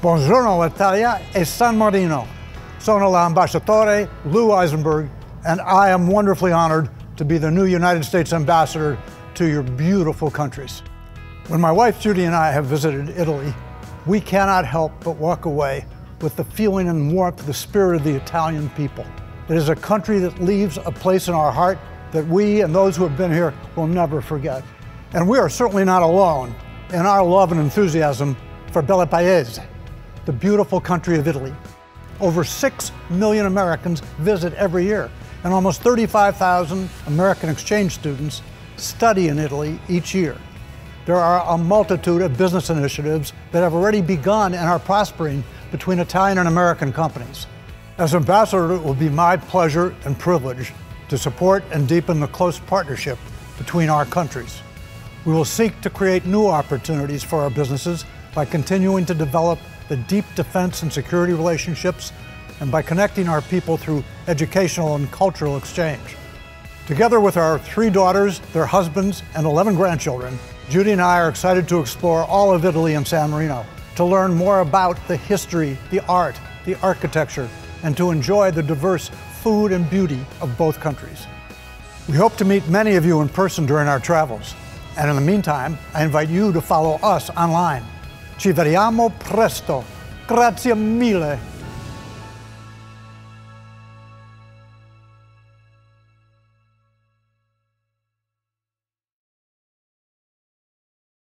Buongiorno Italia e San Marino. Sono l'ambasciatore Lew Eisenberg, and I am wonderfully honored to be the new United States ambassador to your beautiful countries. When my wife Judy and I have visited Italy, we cannot help but walk away with the feeling and warmth, the spirit of the Italian people. It is a country that leaves a place in our heart that we and those who have been here will never forget. And we are certainly not alone in our love and enthusiasm for Bel Paese, the beautiful country of Italy. Over 6 million Americans visit every year, and almost 35,000 American exchange students study in Italy each year. There are a multitude of business initiatives that have already begun and are prospering between Italian and American companies. As ambassador, it will be my pleasure and privilege to support and deepen the close partnership between our countries. We will seek to create new opportunities for our businesses by continuing to develop the deep defense and security relationships and by connecting our people through educational and cultural exchange. Together with our three daughters, their husbands, and 11 grandchildren, Judy and I are excited to explore all of Italy and San Marino, to learn more about the history, the art, the architecture, and to enjoy the diverse food and beauty of both countries. We hope to meet many of you in person during our travels. And in the meantime, I invite you to follow us online. Ci vediamo presto. Grazie mille.